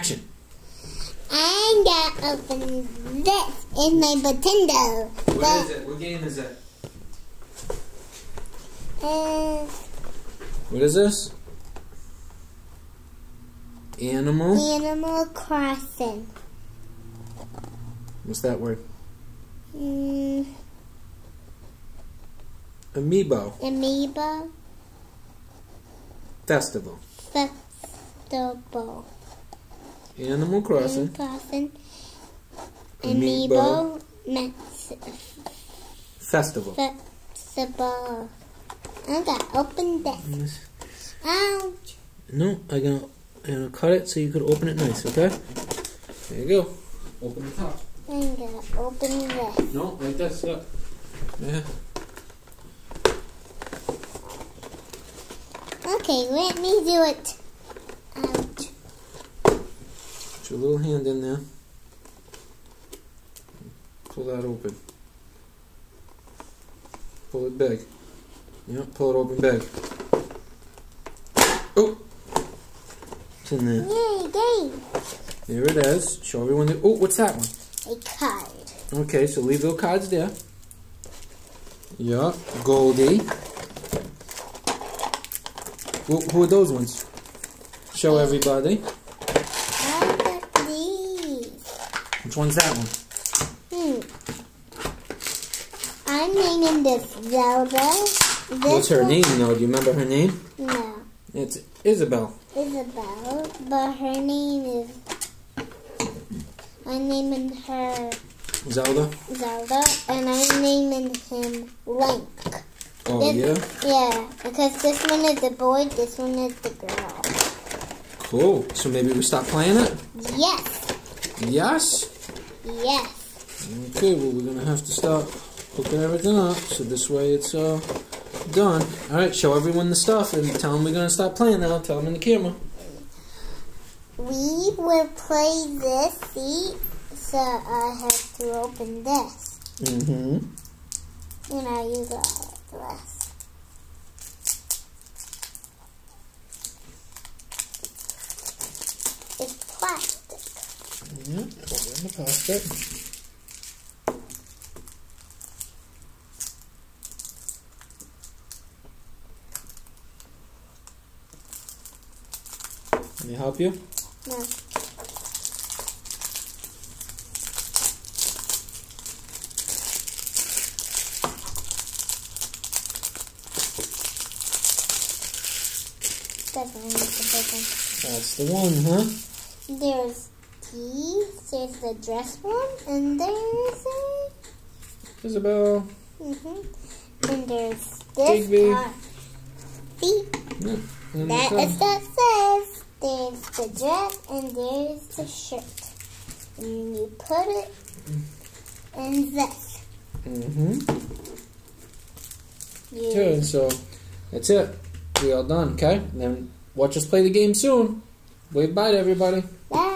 Action. I'm gonna open this in my Nintendo. What is it? What game is it? Uh, What is this? Animal. Animal Crossing. What's that word? Mm, Amiibo Amoeba Festival. Festival. Animal Crossing. Animal Crossing. Amiibo. Amiibo Festival. Festival. I'm gonna open this. Ouch. No, I'm gonna, I'm gonna cut it so you could open it nice, okay? There you go. Open the top. I'm gonna open this. No, like this, look. Yeah. Okay, let me do it. Ouch. Put your little hand in there. Pull that open. Pull it big. Yep, pull it open big. Oh! It's in there. Yay, game. There it is. Show everyone the. Oh, what's that one? A card. Okay, so leave those cards there. Yup, Goldie. Who, who are those ones? Show everybody. Which one's that one? Hmm. I'm naming this Zelda. This What's her one- name though? Do you remember her name? No, It's Isabelle. Isabelle, but her name is. I'm naming her Zelda. Zelda, and I'm naming him Link. Oh yeah. This- Yeah, because this one is the boy, this one is the girl. Cool. So maybe we stop playing it? Yes, Yes. Yes. Okay. Well, we're gonna have to start hooking everything up so this way it's uh done. All right. Show everyone the stuff and tell them we're gonna stop playing now. Tell them in the camera. We will play this. See, so I have to open this. Mm-hmm. You know, you got this. It's plastic. It in the plastic. Let me help you. No. Definitely the big one. That's the one, huh? There's these, there's the dress one, and there's a, Isabelle. mm-hmm. and there's this Digby. part. See, Yeah. And that the that says there's the dress and there's the shirt. And you put it in this. Mm-hmm. Good. So that's it. We all done. Okay. Then watch us play the game soon. Wave bye to everybody. Bye.